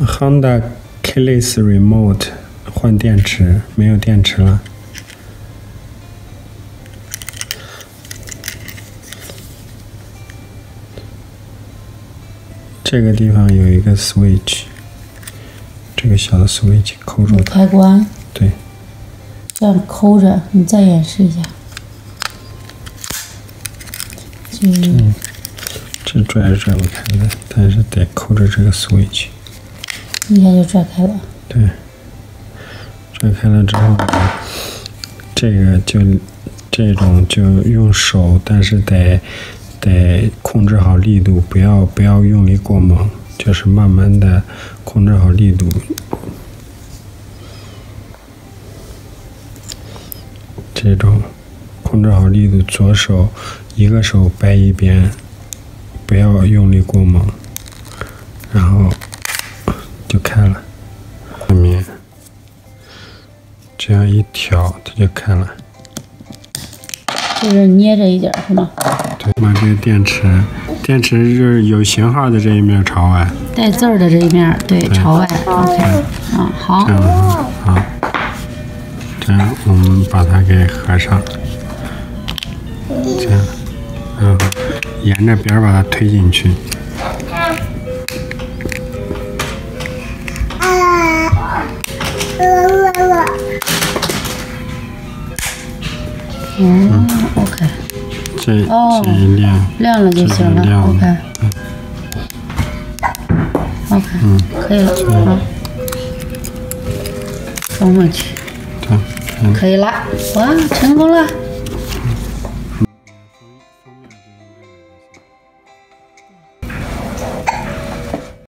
Honda Keyless Remote 换电池，没有电池了。这个地方有一个 switch，这个小的 switch 扣住它。开关，对，这样抠着，你再演示一下。嗯这拽是拽不开的，但是得扣着这个 switch。一下就拽开了。对，拽开了之后，这个就这种就用手，但是得得控制好力度，不要不要用力过猛，就是慢慢的控制好力度。这种控制好力度，左手一个手掰一边，不要用力过猛，然后就开了。下面这样一挑，它就开了。就是捏着一点是吗？对，把这个电池，电池就是有型号的这一面朝外，带字儿的这一面儿，对，朝外。OK，嗯，好好，这样我们把它给合上，这样，然后沿着边把它推进去。嗯，OK，这哦这亮，亮了就行了这就亮了，OK。OK，嗯，可以了，好，装回去，对，可以了，哇，成功了。